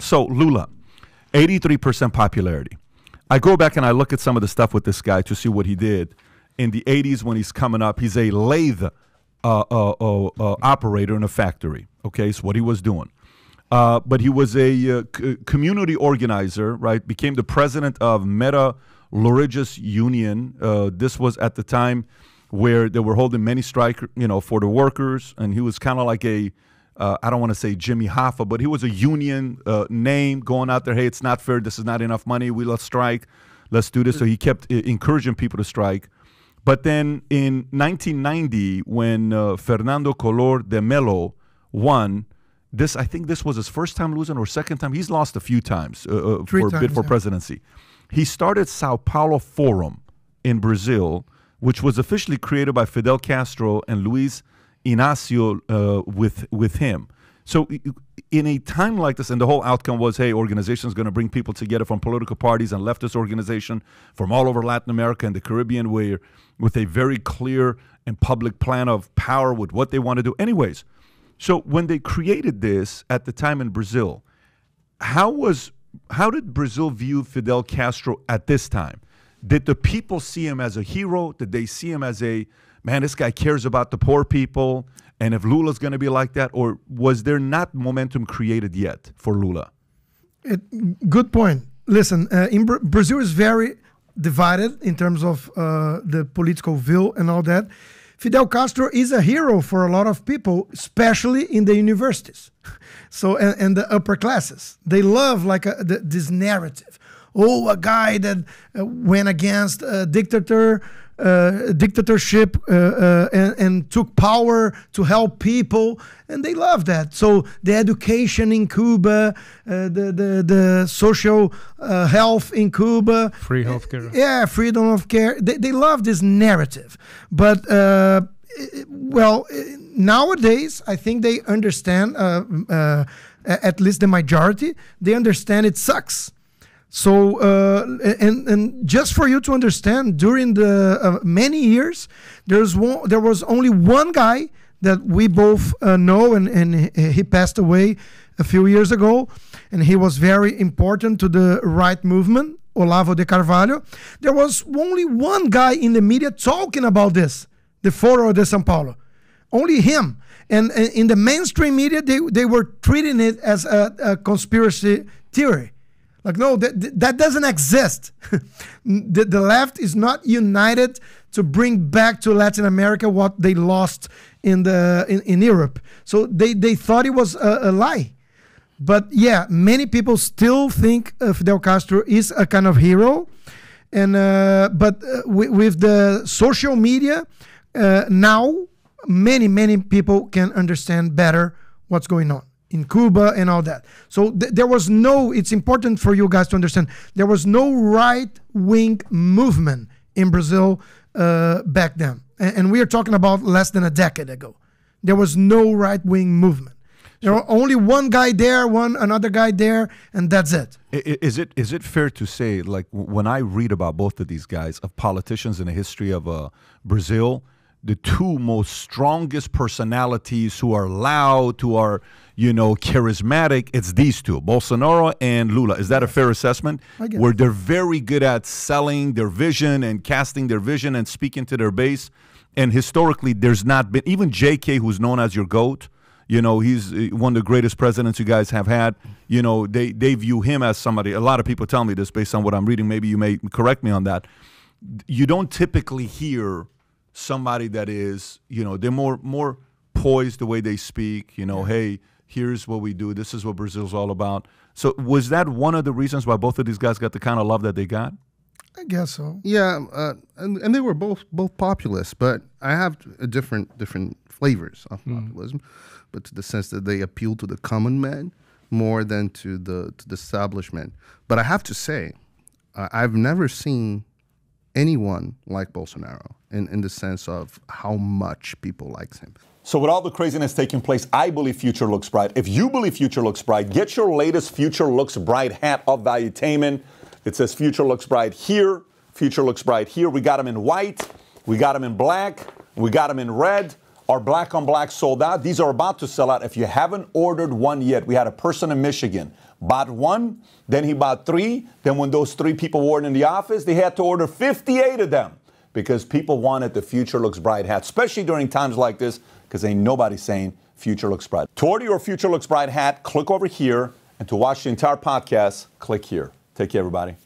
So Lula, 83% popularity. I go back and I look at some of the stuff with this guy to see what he did in the 80s when he's coming up. He's a lathe uh, uh, uh, uh operator in a factory. Okay, so what he was doing. Uh, but he was a uh, community organizer, right? Became the president of Meta Lorigus Union. this was at the time where they were holding many strike, you know, for the workers, and he was kind of like a uh, I don't want to say Jimmy Hoffa, but he was a union uh, name going out there. Hey, it's not fair. This is not enough money. We let's strike. Let's do this. So he kept encouraging people to strike. But then in 1990, when uh, Fernando Collor de Mello won, this I think this was his first time losing or second time. He's lost a few times uh, uh, for times, bid for yeah. presidency. He started Sao Paulo Forum in Brazil, which was officially created by Fidel Castro and Luis Inacio uh, with with him. So in a time like this, and the whole outcome was, hey, organization is going to bring people together from political parties and leftist organization from all over Latin America and the Caribbean, where with a very clear and public plan of power with what they want to do. Anyways, so when they created this at the time in Brazil, how was how did Brazil view Fidel Castro at this time? Did the people see him as a hero? Did they see him as a man, this guy cares about the poor people, and if Lula's going to be like that, or was there not momentum created yet for Lula? It, good point. Listen, uh, in Bra- Brazil is very divided in terms of uh, the political view and all that. Fidel Castro is a hero for a lot of people, especially in the universities, so and, and the upper classes. They love like a, the, this narrative. Oh, a guy that uh, went against a dictator uh, dictatorship uh, uh, and, and, took power to help people, and they love that. So the education in Cuba, uh, the, the the social uh, health in Cuba, free healthcare, yeah, freedom of care. They, they love this narrative, but well, nowadays I think they understand. at least the majority, they understand it sucks so, uh, and and just for you to understand, during the uh, many years, there's one, there was only one guy that we both uh, know, and and he passed away a few years ago, and he was very important to the right movement, Olavo de Carvalho. There was only one guy in the media talking about this, the Foro de São Paulo, only him. And, and in the mainstream media, they, they were treating it as a, a conspiracy theory like, no, that, that doesn't exist. the, the left is not united to bring back to Latin America what they lost in the in, in Europe. So they, they thought it was a, a lie. But yeah, many people still think Fidel Castro is a kind of hero. And uh, but uh, with, with, the social media uh, now, many many people can understand better what's going on in Cuba and all that. So th- there was no, it's important for you guys to understand, there was no right wing movement in Brazil uh, back then. And, and, we are talking about less than a decade ago. There was no right wing movement. There was only one guy there, one another guy there, and that's it. Is it is it fair to say, like when I read about both of these guys, of politicians in the history of uh, Brazil, the two most strongest personalities who are loud, who are, you know, charismatic, it's these two, Bolsonaro and Lula. Is that a fair assessment? Where they're very good at selling their vision and casting their vision and speaking to their base. And historically, there's not been, even JK, who's known as your GOAT, you know, he's uh, one of the greatest presidents you guys have had. You know, they, they view him as somebody, a lot of people tell me this based on what I'm reading. Maybe you may correct me on that. You don't typically hear somebody that is, you know, they're more more poised the way they speak. You know, hey, here's what we do. This is what Brazil's all about. So was that one of the reasons why both of these guys got the kind of love that they got? I guess so. Yeah, uh, and, and they were both both populist, but I have a different different flavors of mm. populism, but to the sense that they appeal to the common man more than to the to the establishment. But I have to say, uh, I've never seen anyone like Bolsonaro in, in the sense of how much people likes him. So with all the craziness taking place, I believe future looks bright. If you believe future looks bright, get your latest Future Looks Bright hat of Valuetainment. It says Future Looks Bright here, Future Looks Bright here. We got them in white, we got them in black, we got them in red. Our black on black sold out. These are about to sell out. If you haven't ordered one yet, we had a person in Michigan bought one, then he bought three. Then, when those three people weren't in the office, they had to order 58 of them because people wanted the Future Looks Bright hat, especially during times like this, because ain't nobody saying Future Looks Bright. To order your Future Looks Bright hat, click over here. And to watch the entire podcast, click here. Take care, everybody.